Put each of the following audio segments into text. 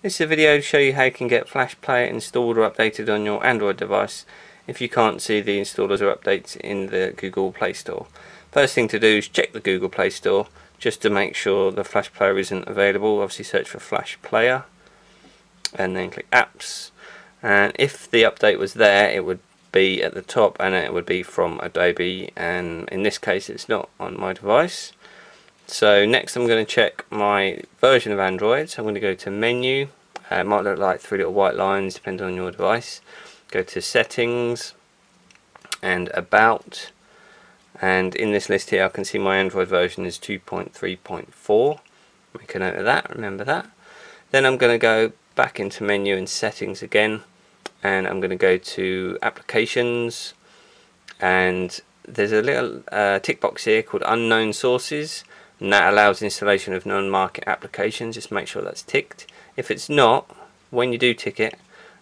This is a video to show you how you can get Flash Player installed or updated on your Android device if you can't see the installers or updates in the Google Play Store. First thing to do is check the Google Play Store just to make sure the Flash Player isn't available. Obviously search for Flash Player and then click Apps and if the update was there it would be at the top and it would be from Adobe and in this case it's not on my device so next I'm going to check my version of Android. So I'm going to go to menu. Uh, it might look like three little white lines depending on your device. Go to settings and about. And in this list here I can see my Android version is 2.3.4 make a note of that remember that. Then I'm going to go back into menu and settings again. And I'm going to go to applications. And there's a little uh, tick box here called unknown sources and that allows installation of non-market applications. Just make sure that's ticked. If it's not when you do tick it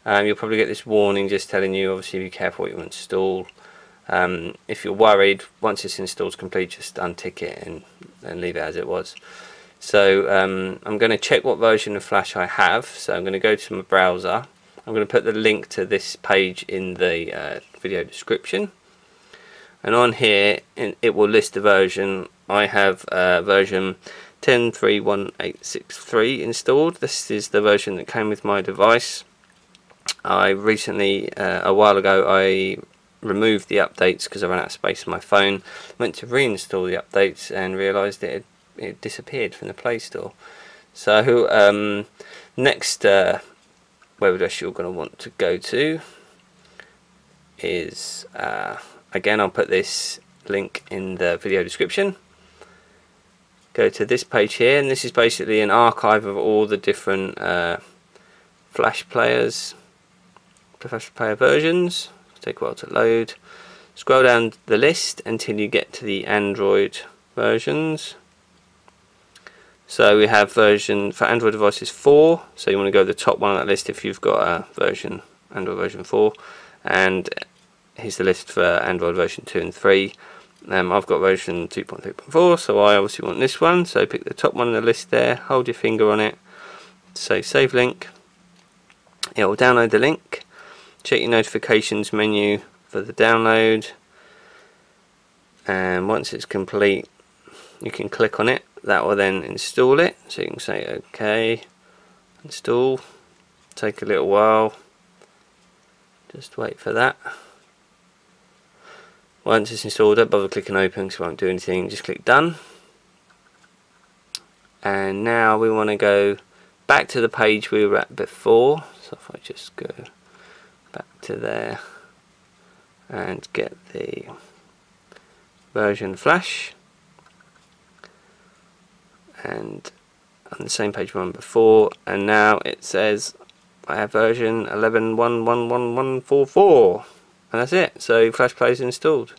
um, you'll probably get this warning just telling you obviously be careful what you install. Um, if you're worried once it's installed complete just untick it and, and leave it as it was. So um, I'm going to check what version of Flash I have. So I'm going to go to my browser. I'm going to put the link to this page in the uh, video description and on here it will list the version. I have uh, version 10.3.1863 installed. This is the version that came with my device. I recently uh, a while ago I removed the updates because I ran out of space on my phone. Went to reinstall the updates and realized it it disappeared from the Play Store. So um, next uh, web address you're going to want to go to is uh, again I'll put this link in the video description. Go to this page here and this is basically an archive of all the different uh, flash players flash player versions. Take a while to load. Scroll down the list until you get to the Android versions. So we have version for Android devices 4, so you want to go to the top one on that list if you've got a version, Android version 4, and here's the list for Android version 2 and 3. Um, I've got version 2.3.4, so I obviously want this one, so pick the top one on the list there, hold your finger on it, say save link, it will download the link, check your notifications menu for the download, and once it's complete you can click on it. That will then install it. So you can say okay install. Take a little while. Just wait for that once it's installed don't bother clicking open because it won't do anything. Just click done. And now we want to go back to the page we were at before. So if I just go back to there and get the version flash. And on the same page we one before and now it says I have version 11.1.1.1.1.4.4 and that's it. So Flash Player is installed